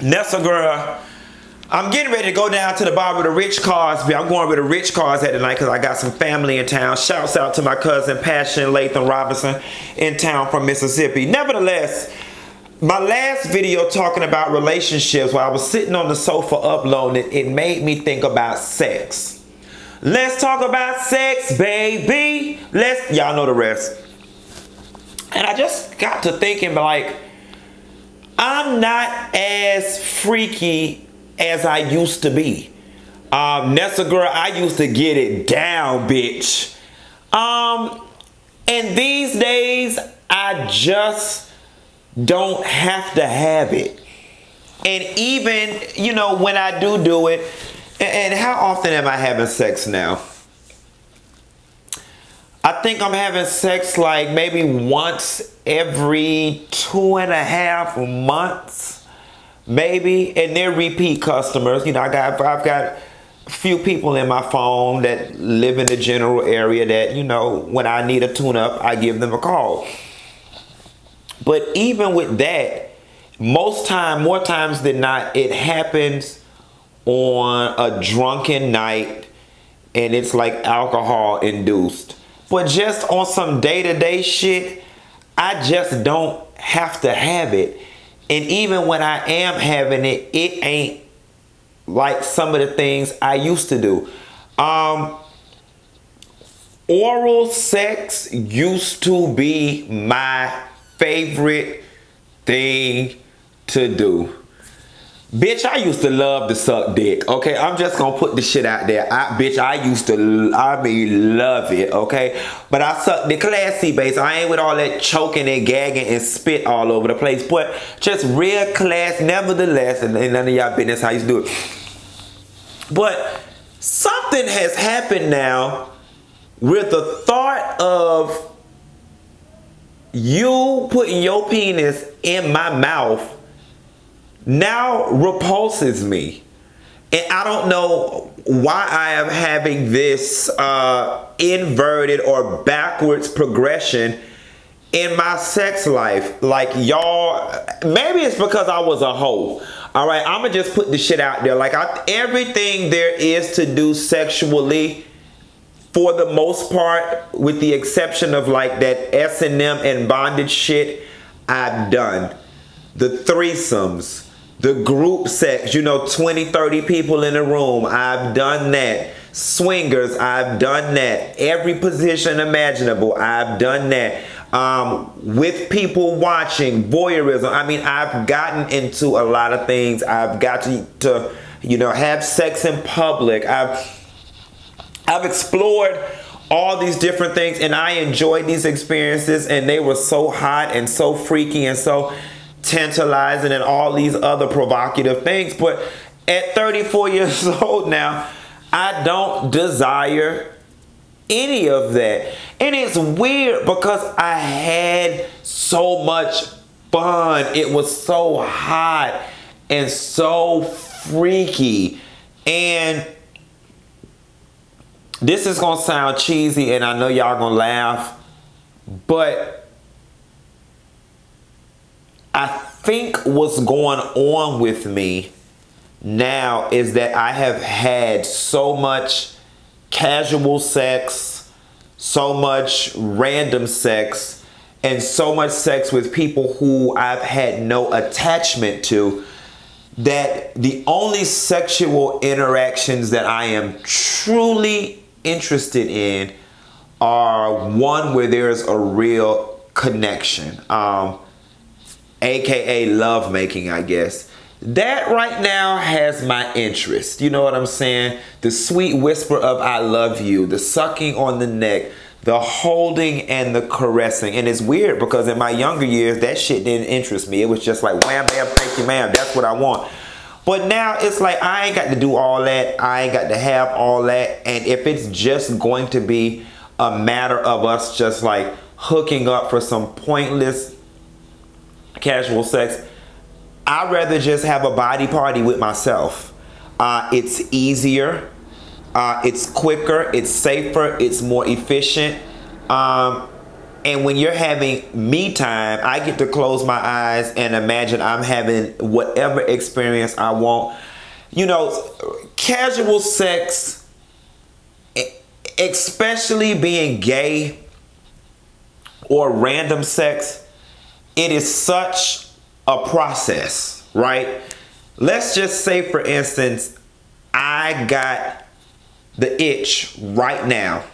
Nessa girl, I'm getting ready to go down to the bar with the Rich Cosby. I'm going with the Rich Cars at tonight because I got some family in town. Shouts out to my cousin Passion Lathan Robinson in town from Mississippi. Nevertheless, my last video talking about relationships while I was sitting on the sofa uploading it made me think about sex. Let's talk about sex, baby. Let's y'all know the rest. And I just got to thinking like I'm not as freaky as I used to be. Um, Nessa girl, I used to get it down, bitch. Um, and these days, I just don't have to have it. And even, you know, when I do do it, and, and how often am I having sex now? I think I'm having sex like maybe once every two and a half months maybe, and they're repeat customers. You know, I got I've got a few people in my phone that live in the general area that you know when I need a tune up, I give them a call. But even with that, most time, more times than not, it happens on a drunken night and it's like alcohol induced. But just on some day to day shit, I just don't have to have it. And even when I am having it, it ain't like some of the things I used to do. Um, oral sex used to be my favorite thing to do. Bitch, I used to love to suck dick, okay? I'm just gonna put the shit out there. I, bitch, I used to, I mean, love it, okay? But I suck the classy base. I ain't with all that choking and gagging and spit all over the place. But just real class, nevertheless, and, and none of y'all business how you do it. But something has happened now with the thought of you putting your penis in my mouth now repulses me. And I don't know why I am having this uh, inverted or backwards progression in my sex life. Like y'all, maybe it's because I was a hoe. All right, I'm gonna just put the shit out there. Like I, everything there is to do sexually, for the most part, with the exception of like that S and M and bondage shit, I've done. The threesomes, the group sex, you know, 20, 30 people in a room. I've done that. Swingers, I've done that. Every position imaginable, I've done that. Um, with people watching, voyeurism. I mean, I've gotten into a lot of things. I've got to, to you know, have sex in public. I've, I've explored all these different things and I enjoyed these experiences and they were so hot and so freaky and so tantalizing and all these other provocative things. But at 34 years old now, I don't desire any of that. And it's weird because I had so much fun. It was so hot and so freaky. And this is going to sound cheesy and I know y'all going to laugh, but I think what's going on with me now is that I have had so much casual sex, so much random sex, and so much sex with people who I've had no attachment to that the only sexual interactions that I am truly interested in are one where there's a real connection. Um, aka lovemaking, I guess. That right now has my interest. You know what I'm saying? The sweet whisper of I love you, the sucking on the neck, the holding and the caressing. And it's weird because in my younger years, that shit didn't interest me. It was just like wham, bam, thank you, ma'am. That's what I want. But now it's like I ain't got to do all that. I ain't got to have all that. And if it's just going to be a matter of us just like hooking up for some pointless casual sex, I'd rather just have a body party with myself. Uh, it's easier, uh, it's quicker, it's safer, it's more efficient. Um, And when you're having me time, I get to close my eyes and imagine I'm having whatever experience I want. You know, casual sex, especially being gay or random sex, it is such a process, right? Let's just say, for instance, I got the itch right now.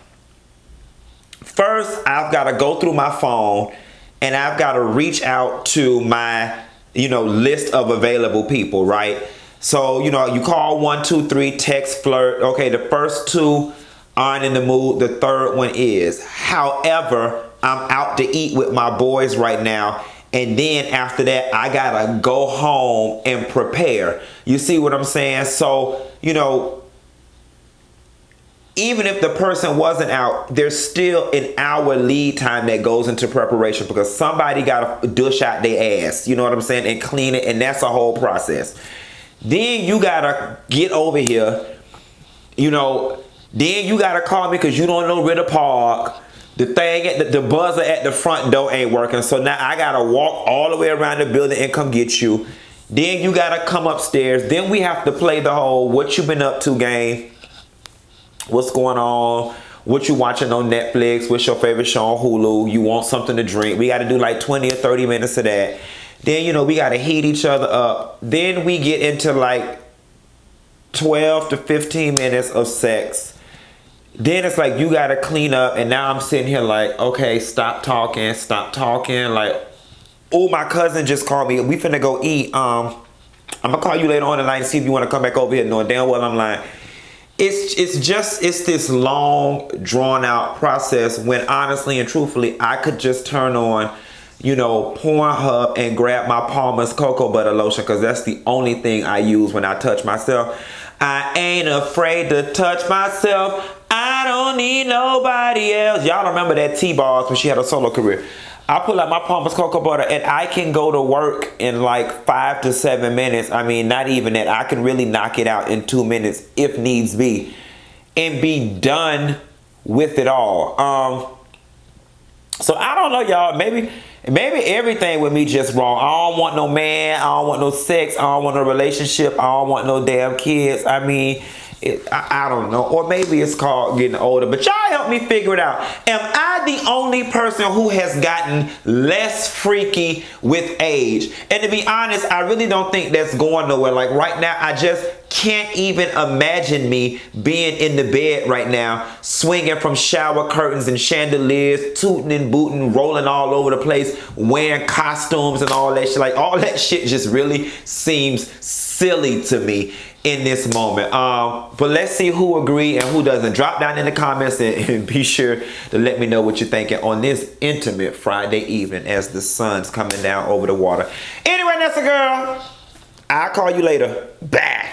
First, I've got to go through my phone and I've got to reach out to my, you know, list of available people, right? So, you know, you call one, two, three, text, flirt. Okay, the first two aren't in the mood. The third one is. However, I'm out to eat with my boys right now. And then after that, I gotta go home and prepare. You see what I'm saying? So, you know, even if the person wasn't out, there's still an hour lead time that goes into preparation because somebody got to dish out their ass, you know what I'm saying, and clean it, and that's a whole process. Then you got to get over here, you know, then you got to call me because you don't know where to park. The thing at the, the buzzer at the front door ain't working, so now I got to walk all the way around the building and come get you. Then you got to come upstairs. Then we have to play the whole what you been up to game what's going on, what you watching on Netflix, what's your favorite show on Hulu, you want something to drink. We got to do like 20 or 30 minutes of that. Then, you know, we got to heat each other up. Then we get into like 12 to 15 minutes of sex. Then it's like you got to clean up. And now I'm sitting here like, okay, stop talking, stop talking. Like, oh, my cousin just called me. We finna go eat. Um, I'm to call you later on tonight and see if you want to come back over here knowing damn well I'm like, it's it's just it's this long drawn out process when honestly and truthfully I could just turn on you know Pornhub and grab my Palmer's cocoa butter lotion because that's the only thing I use when I touch myself I ain't afraid to touch myself I don't need nobody else y'all remember that T-Boz when she had a solo career I pull out my Palmer's cocoa butter and I can go to work in like five to seven minutes. I mean, not even that. I can really knock it out in two minutes if needs be and be done with it all. Um, so I don't know, y'all. Maybe maybe everything with me just wrong. I don't want no man. I don't want no sex. I don't want no relationship. I don't want no damn kids. I mean, it, I, I, don't know. Or maybe it's called getting older. But y'all help me figure it out. Am I the only person who has gotten less freaky with age? And to be honest, I really don't think that's going nowhere. Like right now, I just can't even imagine me being in the bed right now, swinging from shower curtains and chandeliers, tooting and booting, rolling all over the place, wearing costumes and all that shit. Like all that shit just really seems silly to me in this moment. Um, but let's see who agree and who doesn't. Drop down in the comments and, and, be sure to let me know what you're thinking on this intimate Friday evening as the sun's coming down over the water. Anyway, that's a girl. I'll call you later. Bye.